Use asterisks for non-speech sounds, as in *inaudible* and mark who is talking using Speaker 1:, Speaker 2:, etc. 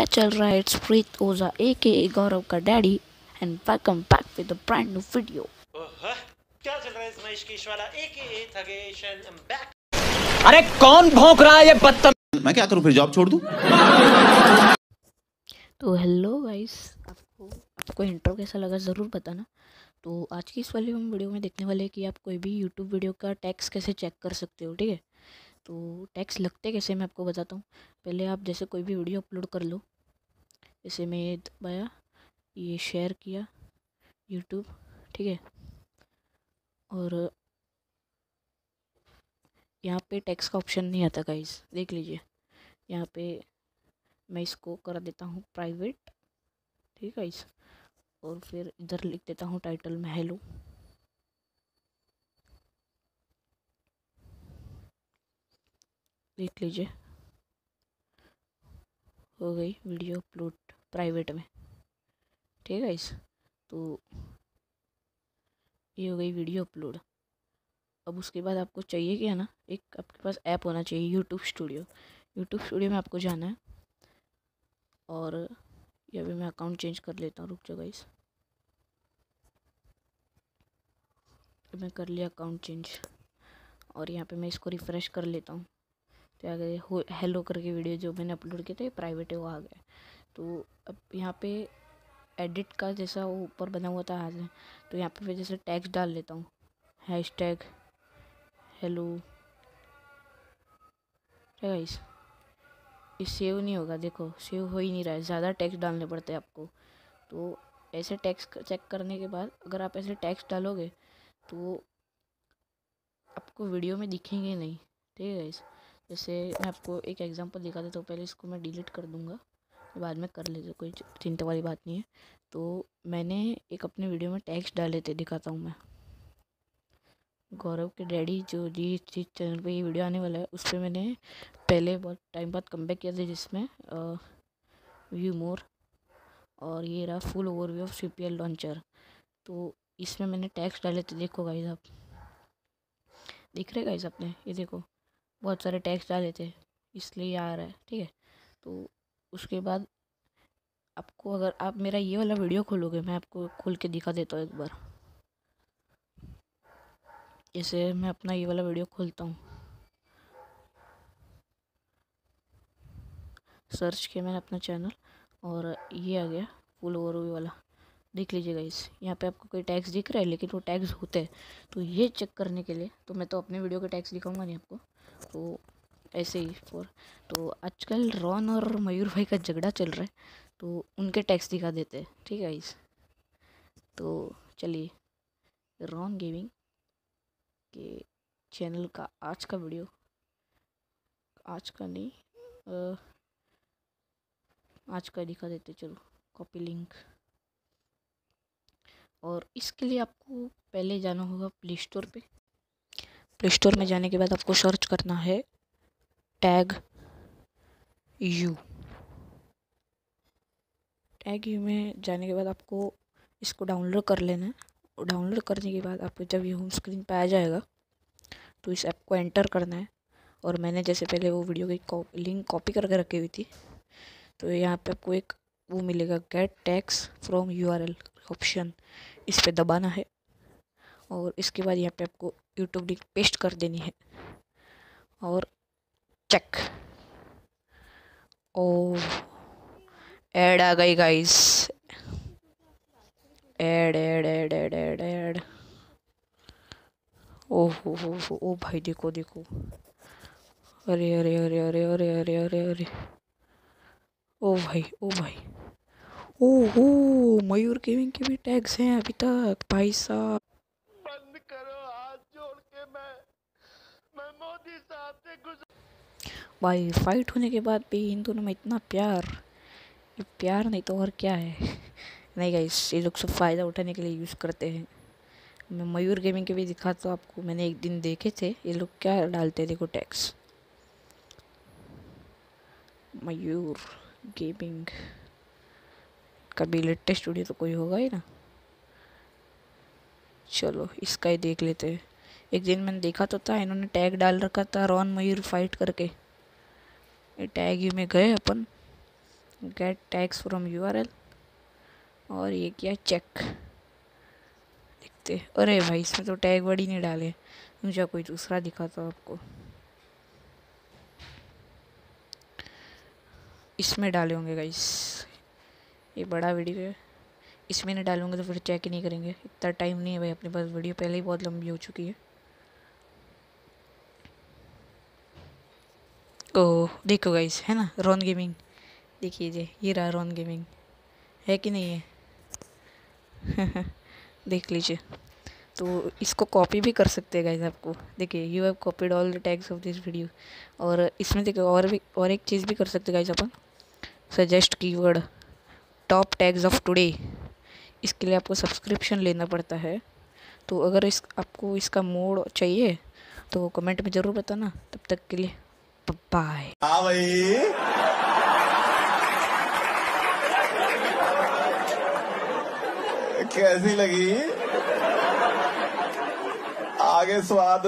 Speaker 1: क्या चल रहा है it's Preet Ojha A K Gaurav का daddy and welcome back with a brand new video
Speaker 2: क्या चल रहा है इस महेश केश वाला एके थगेशन बैक
Speaker 3: अरे कौन भौंक रहा है ये बदतमीज?
Speaker 4: मैं क्या करूँ फिर जॉब छोड़ दूँ?
Speaker 1: तो हेलो गाइस आपको आपको इंट्रो कैसा लगा ज़रूर बताना। तो आज की इस वाली हम वीडियो में देखने वाले हैं कि आप कोई भी यूट्यूब वीडियो का टैक्स कैसे चेक कर सकते हो ठीक है? तो टैक्स लगते कैसे मैं आपको बताता हूँ। पहले आप जैसे कोई भी वीडियो अपलोड कर लो। जैसे मैं ये दबाया, ये शेयर किया यूट्यूब ठीक है? और यहाँ पे टैक्स का ऑप्शन नहीं आता गाइस देख लीजिए। यहाँ पे मैं इसको कर देता हूँ प्राइवेट ठीक है इस और फिर इधर लिख देता हूँ टाइटल में हेलो देख लीजिए। हो गई वीडियो अपलोड प्राइवेट में। ठीक है इस तो ये हो गई वीडियो अपलोड। अब उसके बाद आपको चाहिए क्या ना, एक आपके पास ऐप होना चाहिए यूट्यूब स्टूडियो यूट्यूब स्टूडियो में आपको जाना है। और ये अभी मैं अकाउंट चेंज कर लेता हूँ, रुक जाओ गाइस मैं कर लिया अकाउंट चेंज और यहाँ पे मैं इसको रिफ़्रेश कर लेता हूँ। तो हो हेलो करके वीडियो जो मैंने अपलोड किए थे प्राइवेट है, वो आ गया। तो अब यहाँ पे एडिट का जैसा वो ऊपर बना हुआ था आज तो यहाँ पे मैं जैसे टैग्स डाल लेता हूँ। हैश टैग हेलो गाइस ये सेव नहीं होगा, देखो सेव हो ही नहीं रहा है। ज़्यादा टैक्स डालने पड़ते हैं आपको। तो ऐसे टैक्स चेक करने के बाद अगर आप ऐसे टैक्स डालोगे तो आपको वीडियो में दिखेंगे नहीं। ठीक है इस जैसे मैं आपको एक एग्जांपल दिखा देता हूँ, पहले इसको मैं डिलीट कर दूँगा, बाद में कर लेते कोई चिंता वाली बात नहीं है। तो मैंने एक अपने वीडियो में टैक्स डाले थे, दिखाता हूँ मैं। गौरव के डैडी जो जी, जिस चैनल पे ये वीडियो आने वाला है, उस पर मैंने पहले बहुत टाइम बाद कम किया था, जिसमें व्यू मोर और ये रहा full overview of C P L launcher तो इसमें मैंने टैक्स डाले थे, देखो गाइज़ आप। दिख रहे गाइज़ आपने? ये देखो। बहुत सारे टैक्स डाले थे, इसलिए आ रहा है, ठीक है? तो उसके बाद आपको अगर आप मेरा ये वाला वीडियो खोलोगे, मैं आपको खोल के दिखा देता हूँ एक बार। जैसे मैं अपना ये वाला वीडियो खोलता हूँ। सर्च किया मैंने अपना चैनल और ये आ गया फुल ओवरव्यू वाला। देख लीजिएगा इस यहाँ पे आपको कोई टैक्स दिख रहा है, लेकिन वो टैक्स होते हैं। तो ये चेक करने के लिए तो मैं तो अपने वीडियो के टैक्स दिखाऊँगा नहीं आपको। तो ऐसे ही फॉर तो आजकल रॉन और मयूर भाई का झगड़ा चल रहा है तो उनके टैक्स दिखा देते हैं ठीक है इस तो चलिए रॉन गेमिंग के चैनल का आज का वीडियो आज का नहीं आ, आज का दिखा देते चलो कॉपी लिंक और इसके लिए आपको पहले जाना होगा प्ले स्टोर पे। प्ले स्टोर में जाने के बाद आपको सर्च करना है टैग यू टैग यू में जाने के बाद आपको इसको डाउनलोड कर लेना है। डाउनलोड करने के बाद आपको जब ये होम स्क्रीन पे आ जाएगा तो इस ऐप को एंटर करना है। और मैंने जैसे पहले वो वीडियो की लिंक कॉपी करके रखी हुई थी तो यहाँ पे आपको एक वो मिलेगा get tags from URL option इस पर दबाना है। और इसके बाद यहाँ पे आपको यूट्यूब लिंक पेस्ट कर देनी है। और चेक ओ ऐड आ गई guys ad ad ad ad ad ad ओ, हो हो हो, ओ भाई देखो देखो। अरे अरे अरे अरे अरे अरे अरे अरे। ओ भाई ओ भाई। ओहो, मयूर गेमिंग के भी टैग्स हैं अभी तक, भाई साहब
Speaker 2: बंद करो हाथ जोड़ के मैं मैं मोदी साहब से गुजर
Speaker 1: भाई फाइट होने के बाद भी इन दोनों में इतना प्यार। ये प्यार नहीं तो और क्या है? *laughs* नहीं गाइस ये लोग सब फ़ायदा उठाने के लिए यूज़ करते हैं। मैं मयूर गेमिंग के भी दिखाता हूँ आपको। मैंने एक दिन देखे थे। ये लोग क्या डालते देखो टैक्स मयूर गेमिंग कभी लेटेस्ट वीडियो तो कोई होगा ही ना। चलो, इसका ही देख लेते हैं। एक दिन मैंने देखा तो था, इन्होंने टैग डाल रखा था रॉन मयूर फाइट करके। टैग में गए अपन। गेट टैग्स फ्रॉम यूआरएल और ये किया चेक देखते अरे भाई, इसमें तो टैग वर्ड ही नहीं डाले। मुझे कोई दूसरा दिखाता आपको। इसमें डाले होंगे गाइस ये बड़ा वीडियो है। इसमें नहीं डालूँगे तो फिर चेक ही नहीं करेंगे। इतना टाइम नहीं है भाई अपने पास। वीडियो पहले ही बहुत लंबी हो चुकी है। ओह देखो गाइस है ना? रॉन गेमिंग देखिए जी, ये रहा रॉन गेमिंग है कि नहीं है? *laughs* देख लीजिए। तो इसको कॉपी भी कर सकते हैं गाइस आपको। देखिए you have copied all the tags of this video और इसमें देखिए, और भी, और एक चीज़ भी कर सकते guys upon. Suggest keyword top tags of today इसके लिए आपको सब्सक्रिप्शन लेना पड़ता है। तो अगर इस, आपको इसका मोड चाहिए तो कमेंट में ज़रूर बताना। तब तक के लिए। बाय
Speaker 4: हाँ भाई कैसी लगी? आगे स्वाद?